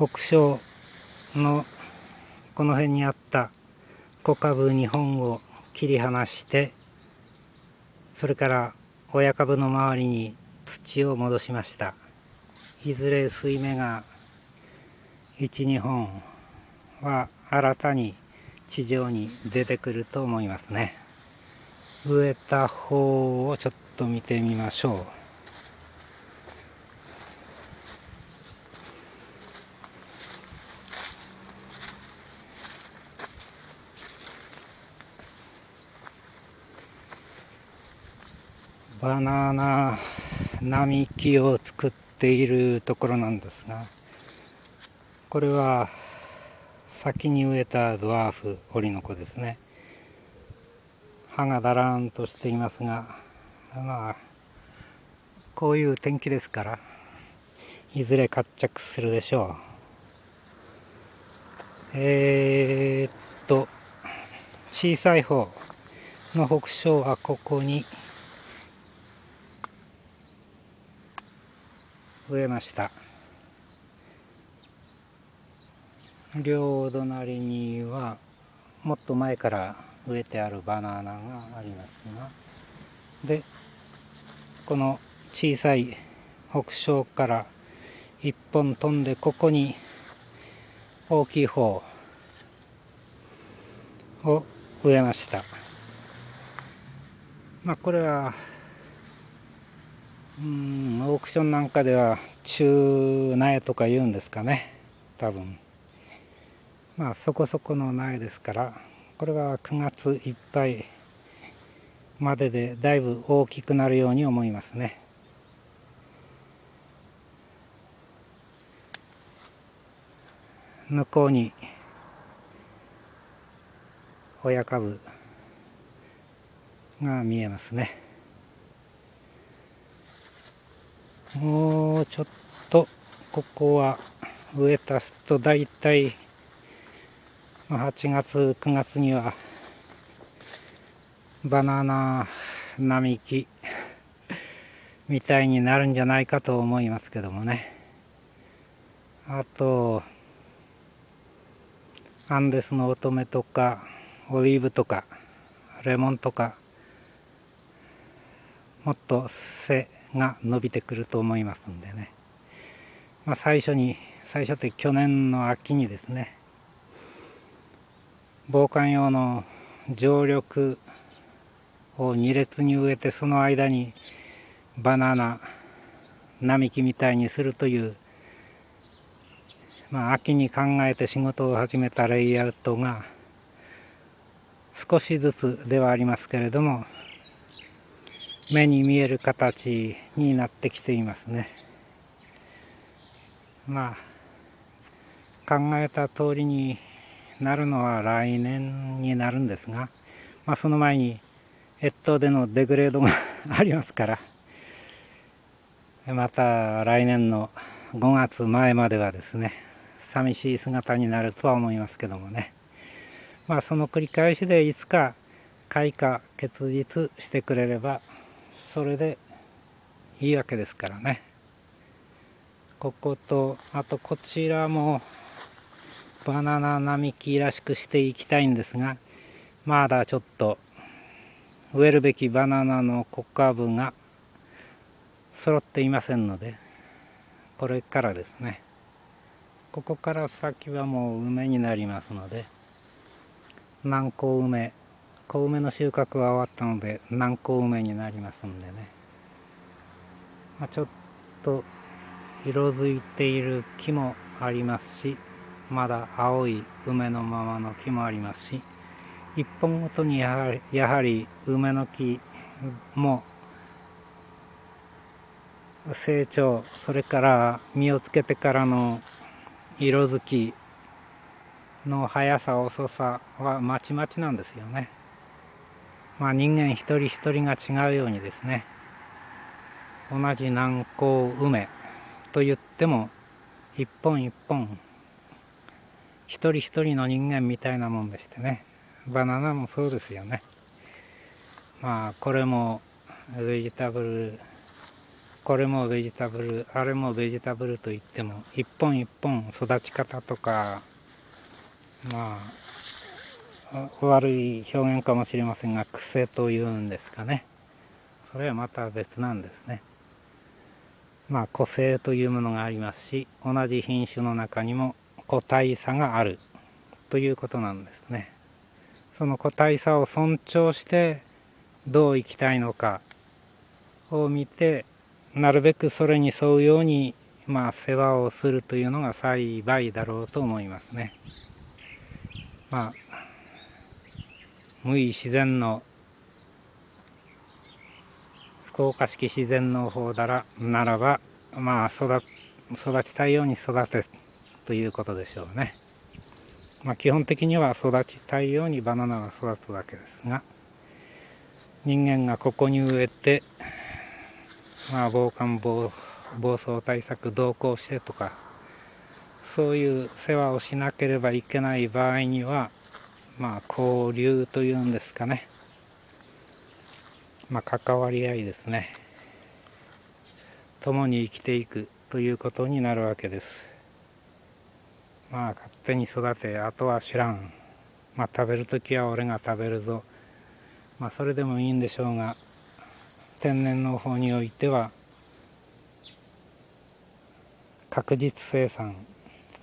北昇のこの辺にあった小株2本を切り離してそれから親株の周りに土を戻しました。いずれ水芽が12本は新たに地上に出てくると思いますね。植えた方をちょっと見てみましょう。バナナ並木を作っているところなんですがこれは先に植えたドワーフオリノコですね。葉がだらんとしていますがまあこういう天気ですからいずれ活着するでしょう。えー、っと小さい方の北昇はここに植えました。両隣にはもっと前から植えてあるバナナがありますがでこの小さい北昇から一本飛んでここに大きい方を植えました。まあこれはうんオークションなんかでは中苗とか言うんですかね。多分。まあそこそこの苗ですからこれは9月いっぱいまででだいぶ大きくなるように思いますね。向こうに親株が見えますね。もうちょっとここは植えたすと大体8月9月にはバナナ並木みたいになるんじゃないかと思いますけどもね。あとアンデスの乙女とかオリーブとかレモンとかもっと背が伸びてくると思いますんでね、まあ、最初に最初って去年の秋にですね防寒用の常緑を2列に植えてその間にバナナ並木みたいにするという、まあ、秋に考えて仕事を始めたレイアウトが少しずつではありますけれども目に見える形になってきていますね。まあ考えた通りになるのは来年になるんですが、まあ、その前に越冬でのデグレードがありますからまた来年の5月前まではですね寂しい姿になるとは思いますけどもね。まあその繰り返しでいつか開花結実してくれればそれでいいわけですからね。こことあとこちらもバナナ並木らしくしていきたいんですがまだちょっと植えるべきバナナの小株が揃っていませんのでこれからですね。ここから先はもう梅になりますので南高梅小梅の収穫は終わったので南高梅になりますんでね、まあ、ちょっと色づいている木もありますしまだ青い梅のままの木もありますし一本ごとにやはりやはり梅の木も成長それから実をつけてからの色づきの速さ遅さはまちまちなんですよね。まあ、人間一人一人が違うようにですね同じ南高梅と言っても一本一本一人一人の人間みたいなもんでしてねバナナもそうですよね。まあこれもベジタブルこれもベジタブルあれもベジタブルといっても一本一本育ち方とかまあ悪い表現かもしれませんが癖というんですかね。それはまた別なんですね。まあ個性というものがありますし同じ品種の中にも個体差があるということなんですね。その個体差を尊重してどう生きたいのかを見てなるべくそれに沿うようにまあ世話をするというのが幸いだろうと思いますね。まあ無意自然の福岡式自然の方だらならばまあ育育ちたいように育てということでしょうね。まあ基本的には育ちたいようにバナナが育つわけですが人間がここに植えてまあ、防寒防暴走対策同行してとかそういう世話をしなければいけない場合にはまあ交流というんですかね。まあ関わり合いですね。共に生きていくということになるわけです。まあ勝手に育てあとは知らん。まあ食べる時は俺が食べるぞ。まあそれでもいいんでしょうが天然の方においては確実生産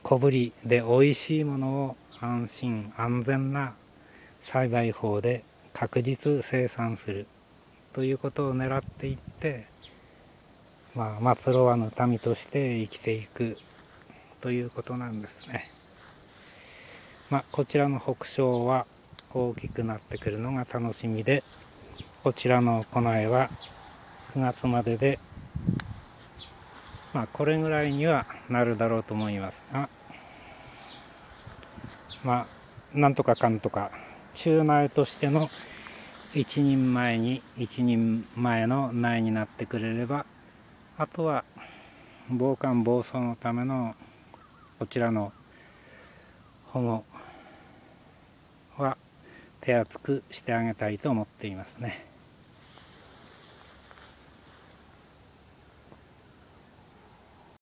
小ぶりで美味しいものを安心安全な栽培法で確実生産するということを狙っていってまあ末路はの民として生きていくということなんですね。まあ、こちらの北昇は大きくなってくるのが楽しみでこちらのこの絵は9月まででまあこれぐらいにはなるだろうと思いますがまあなんとかかんとか中苗としての一人前に一人前の苗になってくれればあとは防寒防走のためのこちらの保護は手厚くしてあげたいと思っていますね。